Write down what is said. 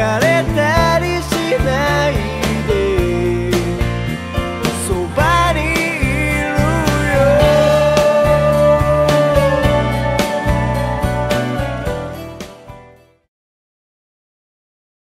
got it.